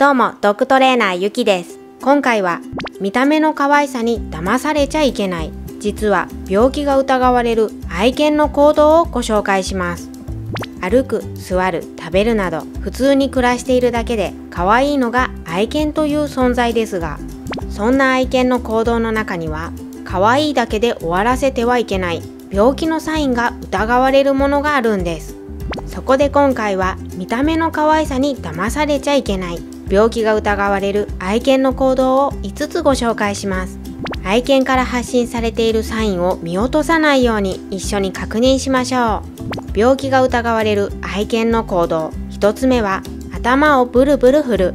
どうも、ドッグトレーナーゆきです。今回は、見た目の可愛さに騙されちゃいけない。実は、病気が疑われる愛犬の行動をご紹介します。歩く、座る、食べるなど、普通に暮らしているだけで可愛いのが愛犬という存在ですが、そんな愛犬の行動の中には、可愛いだけで終わらせてはいけない病気のサインが疑われるものがあるんです。そこで今回は見た目の可愛さに騙されちゃいけない病気が疑われる愛犬の行動を5つご紹介します。愛犬から発信されているサインを見落とさないように一緒に確認しましょう。病気が疑われる愛犬の行動。1つ目は頭をブルブル振る。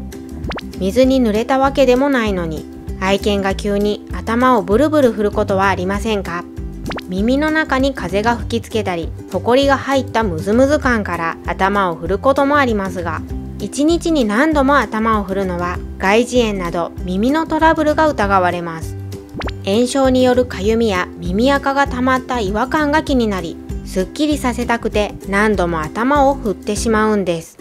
水に濡れたわけでもないのに愛犬が急に頭をブルブル振ることはありませんか？耳の中に風が吹きつけたりホコリが入ったムズムズ感から頭を振ることもありますが1日に何度も頭を振るのは外耳炎など耳のトラブルが疑われます。炎症によるかゆみや耳垢が溜まった違和感が気になりすっきりさせたくて何度も頭を振ってしまうんです。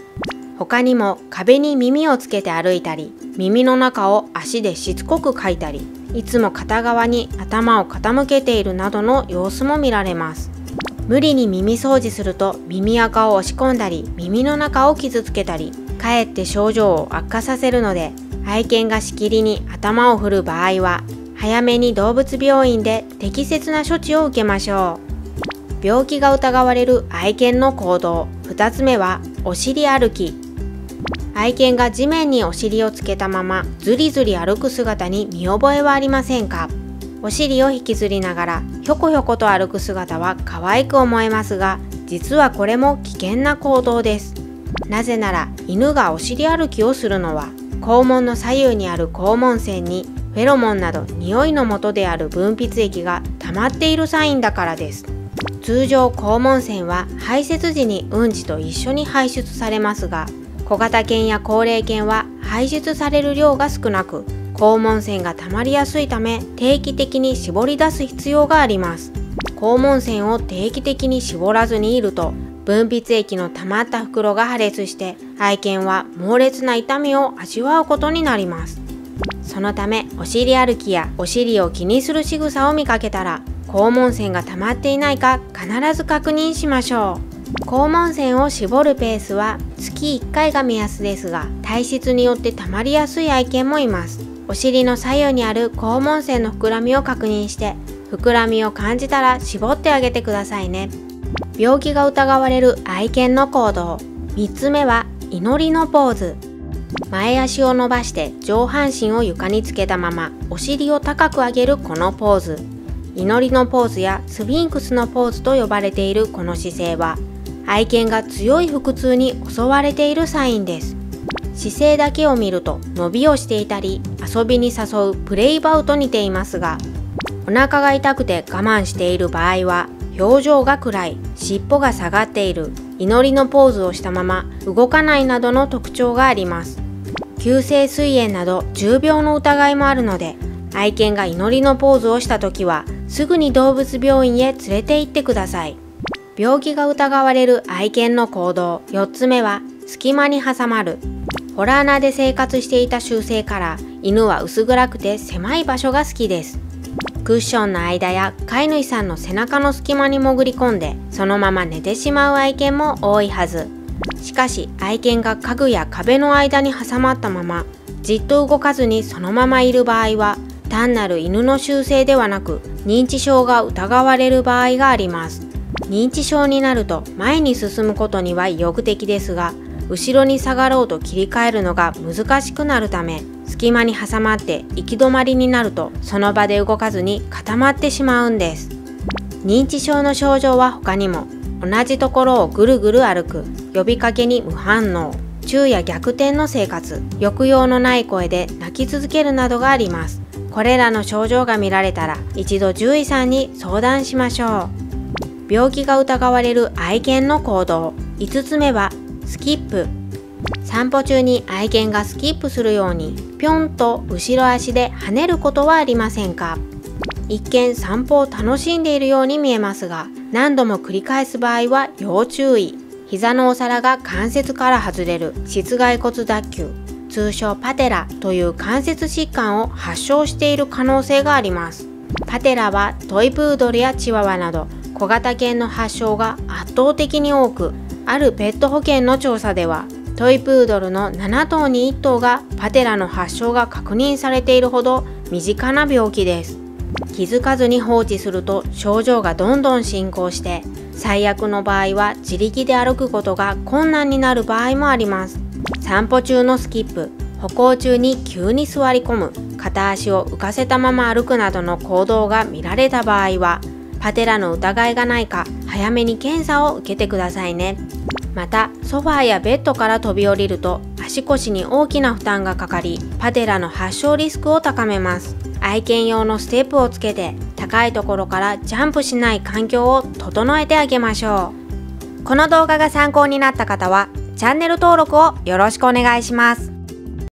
他にも壁に耳をつけて歩いたり耳の中を足でしつこくかいたりいつも片側に頭を傾けているなどの様子も見られます。無理に耳掃除すると耳垢を押し込んだり耳の中を傷つけたりかえって症状を悪化させるので愛犬がしきりに頭を振る場合は早めに動物病院で適切な処置を受けましょう。病気が疑われる愛犬の行動。2つ目はお尻歩き。愛犬が地面にお尻をつけたままずりずり歩く姿に見覚えはありませんか？お尻を引きずりながらひょこひょこと歩く姿は可愛く思えますが実はこれも危険な行動です。なぜなら犬がお尻歩きをするのは肛門の左右にある肛門腺にフェロモンなど匂いの元である分泌液が溜まっているサインだからです。通常肛門腺は排泄時にうんちと一緒に排出されますが小型犬や高齢犬は排出される量が少なく肛門腺が溜まりやすいため定期的に絞り出す必要があります。肛門腺を定期的に絞らずにいると分泌液の溜まった袋が破裂して愛犬は猛烈な痛みを味わうことになります。そのためお尻歩きやお尻を気にする仕草を見かけたら肛門腺が溜まっていないか必ず確認しましょう。肛門腺を絞るペースは月1回が目安ですが体質によって溜まりやすい愛犬もいます。お尻の左右にある肛門腺の膨らみを確認して膨らみを感じたら絞ってあげてくださいね。病気が疑われる愛犬の行動。3つ目は祈りのポーズ。前足を伸ばして上半身を床につけたままお尻を高く上げるこのポーズ。祈りのポーズやスフィンクスのポーズと呼ばれているこの姿勢は愛犬が強い腹痛に襲われているサインです。姿勢だけを見ると伸びをしていたり遊びに誘うプレイバウと似ていますがお腹が痛くて我慢している場合は表情が暗い尻尾が下がっている祈りのポーズをしたまま動かないなどの特徴があります。急性膵炎など重病の疑いもあるので愛犬が祈りのポーズをした時はすぐに動物病院へ連れて行ってください。病気が疑われる愛犬の行動4つ目は隙間に挟まる。ホラー穴で生活していた習性から犬は薄暗くて狭い場所が好きです。クッションの間や飼い主さんの背中の隙間に潜り込んでそのまま寝てしまう愛犬も多いはず。しかし愛犬が家具や壁の間に挟まったままじっと動かずにそのままいる場合は単なる犬の習性ではなく認知症が疑われる場合があります。認知症になると前に進むことには意欲的ですが後ろに下がろうと切り替えるのが難しくなるため隙間に挟まって行き止まりになるとその場で動かずに固まってしまうんです。認知症の症状は他にも同じところをぐるぐる歩く。呼びかけに無反応。昼夜逆転の生活。抑揚のない声で泣き続けるなどがあります。これらの症状が見られたら一度獣医さんに相談しましょう。病気が疑われる愛犬の行動。5つ目はスキップ。散歩中に愛犬がスキップするようにぴょんと後ろ足で跳ねることはありませんか？一見散歩を楽しんでいるように見えますが何度も繰り返す場合は要注意。膝のお皿が関節から外れる。膝蓋骨脱臼。通称パテラという関節疾患を発症している可能性があります。パテラはトイプードルやチワワなど小型犬の発症が圧倒的に多くあるペット保険の調査ではトイプードルの7頭に1頭がパテラの発症が確認されているほど身近な病気です。気づかずに放置すると症状がどんどん進行して最悪の場合は自力で歩くことが困難になる場合もあります。散歩中のスキップ歩行中に急に座り込む片足を浮かせたまま歩くなどの行動が見られた場合はパテラの疑いがないか早めに検査を受けてくださいね。またソファーやベッドから飛び降りると足腰に大きな負担がかかりパテラの発症リスクを高めます。愛犬用のステップをつけて高いところからジャンプしない環境を整えてあげましょう。この動画が参考になった方はチャンネル登録をよろしくお願いします。